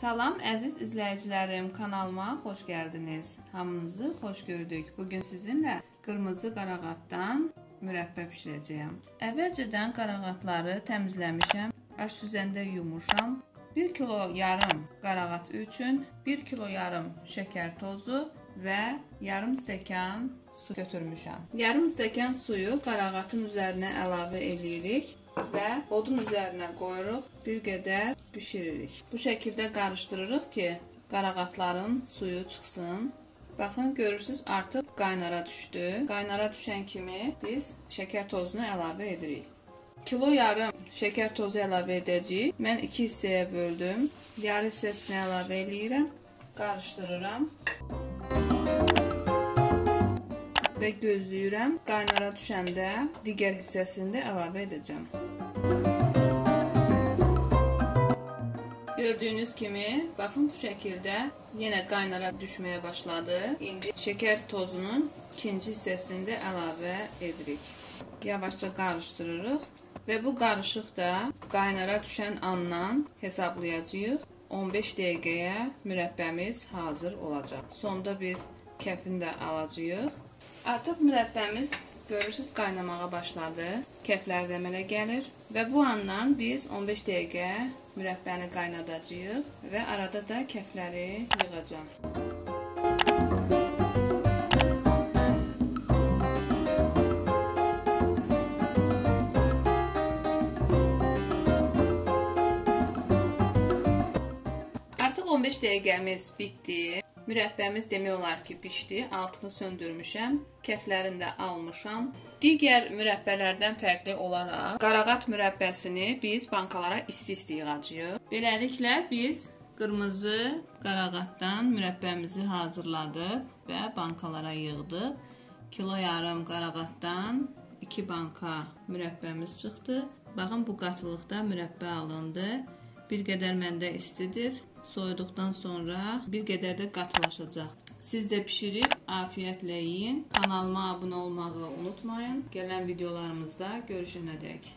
Salam əziz izləyicilərim, kanalıma xoş gəldiniz. Hamınızı xoş gördük. Bu gün sizinlə qırmızı qarağatdan mürəbbə bişirəcəyəm. Əvvəlcədən qarağatları təmizləmişəm, aş süzəndə yumuşam. 1 kilo yarım qarağat üçün 1 kilo yarım şəkər tozu və yarım stəkan su götürmüşəm. Yarım stəkan suyu qarağatın üzərinə əlavə edirik və odun üzərinə qoyuruq, bir qədər bişiririk. Bu şəkildə qarışdırırıq ki, qarağatların suyu çıxsın. Baxın, görürsüz, artıq qaynara düşdü. Qaynara düşən kimi biz şəkər tozunu əlavə edirik. Kilo yarım şəkər tozu əlavə edəcəyik. Mən 2 hissəyə böldüm. Yarı hissəsini əlavə eləyirəm. Qarışdırıram. Və gözləyirəm. Qaynara düşəndə digər hissəsini də əlavə edəcəm. Gördüyünüz kimi, baxın bu şəkildə yenə qaynara düşməyə başladı. İndi şəkər tozunun ikinci hissəsini də əlavə edirik. Yavaşca qarışdırırıq və bu qarışıq da qaynara düşən andan hesablayacağıq. 15 dəqiqəyə mürəbbəmiz hazır olacaq. Sonda biz kəfini də alacağıq. Artıq mürəbbəmiz Görürsüz qaynamağa başladı. Keflər də əmələ gəlir və bu andan biz 15 dəqiqə mürəbbəni qaynadacağıq və arada da kefləri yığacağam. Artıq 15 dəqiqəmiz bitdi. Mürəbbəmiz demək olar ki, bişdi. Altını söndürmüşəm. Keflərini də almışam. Digər mürəbbələrdən fərqli olaraq qarağat mürəbbəsini biz bankalara isti-isti yığacağıq. Beləliklə biz qırmızı qarağatdan mürəbbəmizi hazırladıq və bankalara yığdıq. Kilo yarım qarağatdan 2 banka mürəbbəmiz çıxdı. Baxın bu qatılıqda mürəbbə alındı. Bir qədər məndə istidir. Soyuduqdan sonra bir qədər də qatılaşacaq. Siz də bişirib afiyətlə yeyin. Kanalıma abunə olmağı unutmayın. Gələn videolarımızda görüşənədək.